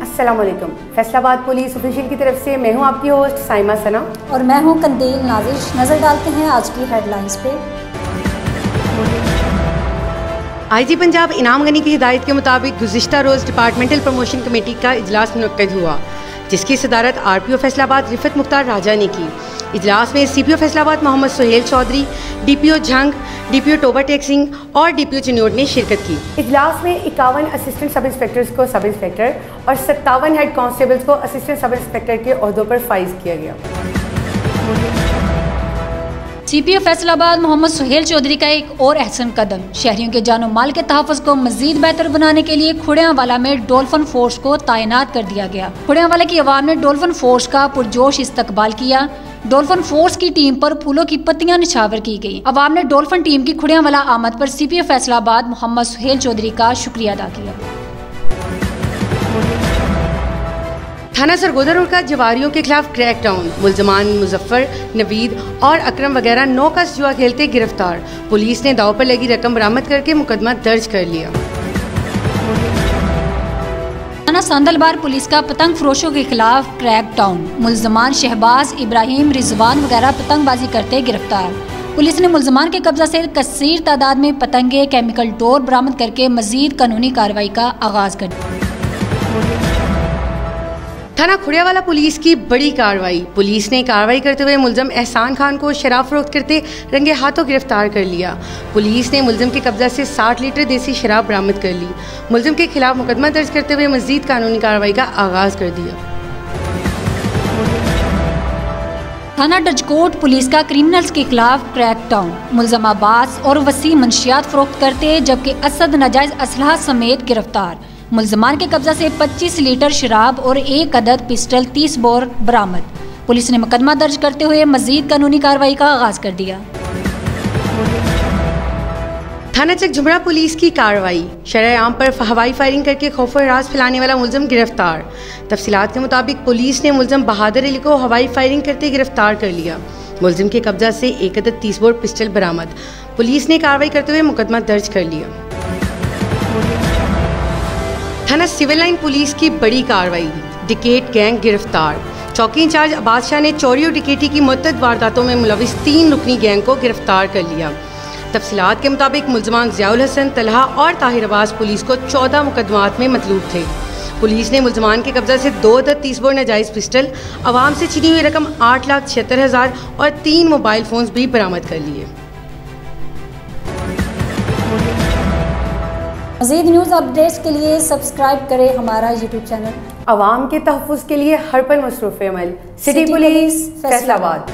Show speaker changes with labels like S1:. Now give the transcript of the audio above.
S1: अस्सलाम Faisalabad police official की तरफ़ से मैं हूँ आपकी होस्ट साइमा सना।
S2: और मैं हूँ कंदील नाजिश। नज़र डालते हैं आज की हेडलाइंस पे।
S1: आईजी पंजाब इनाम गनी की हिदायत के मुताबिक गुजशत रोज़ डिपार्टमेंटल प्रमोशन कमेटी का इजलास मुनद हुआ। जिसकी सदारत R P O Faisalabad Rifat Mukhtar Raja ने की। इजलास में C P O Faisalabad Mohammad Suhail Chaudhry D P O Jhang D P O Toba Tek Singh और डी पी ओ चिन्नौर ने शिरकत की। इजलास में इक्यावन असिस्टेंट सब इंस्पेक्टर्स को सब इंस्पेक्टर और सत्तावन हेड कांस्टेबल्स को असिस्टेंट सब इंस्पेक्टर के अहदों पर फाइज किया गया।
S2: C P O Faisalabad Mohammad Suhail Chaudhry का एक और अहसन कदम। शहरियों के जानो माल के तहफ़ को मजीद बेहतर बनाने के लिए खुड़ियावाला में डोल्फन फोर्स को तैनात कर दिया गया। खुड़ियावाला की आवाम ने डोल्फन फोर्स का पुरजोश इस्तकबाल किया। डोल्फन फोर्स की टीम पर फूलों की पत्तियाँ निछावर की गई। अवाम ने डोल्फन टीम की खुड़ियावाला आमद पर C P O Faisalabad Mohammad Suhail Chaudhry का शुक्रिया अदा किया।
S1: थाना सरगोदा रोड का जवारियों के खिलाफ क्रैक डाउन मुलजमान मुजफ्फर, नवीद और अकरम वगैरह नौ का जुआ खेलते गिरफ़्तार। पुलिस ने दाव पर लगी रकम बरामद करके मुकदमा दर्ज कर लिया।
S2: थाना संदलबार पुलिस का पतंग फरोशों के खिलाफ क्रैक डाउन मुलजमान शहबाज इब्राहिम, रिजवान वगैरह पतंगबाजी करते गिरफ़्तार। पुलिस ने मुलजमान के कब्जा से कसीर तादाद में पतंगे, केमिकल डोर बरामद करके मजीद कानूनी कार्रवाई का आगाज़ कर दिया।
S1: थाना खुड़ियावाला पुलिस की बड़ी कार्रवाई। पुलिस ने कार्रवाई करते हुए मुलजम एहसान खान को शराब फरोख्त करते रंगे हाथों गिरफ़्तार कर लिया। पुलिस ने मुलजम के कब्जा से 60 लीटर देसी शराब बरामद कर ली। मुलजम के खिलाफ मुकदमा दर्ज करते हुए मजीद कानूनी कार्रवाई का आगाज़ कर दिया।
S2: थाना डजकोट पुलिस का क्रिमिनल्स के खिलाफ क्रैक डाउन। मुलजम अब्बास और वसी मंशियात फरोख्त करते जबकि असद नजायज असलाह समेत गिरफ़्तार। मुलजमान के कब्जा से 25 लीटर शराब और एक अदद पिस्टल 30 बोर बरामद। पुलिस ने मुकदमा दर्ज करते हुए मजीद कानूनी कार्रवाई का आगाज़ कर दिया।
S1: थाना चक झुमरा पुलिस की कार्रवाई। शराम पर हवाई फायरिंग करके खौफ और राज फैलाने वाला मुलजम गिरफ़्तार। तफसीत के मुताबिक पुलिस ने मुलजम बहादुर अली को हवाई फायरिंग करते गिरफ़्तार कर लिया। मुलजिम के कब्जा से एक अदद तीस बोर पिस्टल बरामद। पुलिस ने कार्रवाई करते हुए मुकदमा दर्ज कर लिया। थाना सिविल लाइन पुलिस की बड़ी कार्रवाई। डिकेट गैंग गिरफ़्तार। चौकी इंचार्ज अब्बास शाह ने चोरी और डिकेटी की मुद्द वारदातों में मुलविस तीन रुकनी गैंग को गिरफ़्तार कर लिया। तफसीत के मुताबिक मुलजमान जियाउल हसन, तलहा और ताहिर अब्बास पुलिस को चौदह मुकदमात में मतलूब थे। पुलिस ने मुलजमान के कब्जा से दो दर तीस बोर नाजायज़ पिस्टल आवाम से छिनी हुई रकम आठ लाख छिहत्तर हज़ार और तीन मोबाइल फ़ोन भी बरामद कर लिए।
S2: मजीद न्यूज़ अपडेट्स के लिए सब्सक्राइब करें हमारा यूट्यूब चैनल।
S1: आवाम के तहफ़ के लिए हर पल मसरूफ़ अमल सिटी पुलिस फैसलाबाद।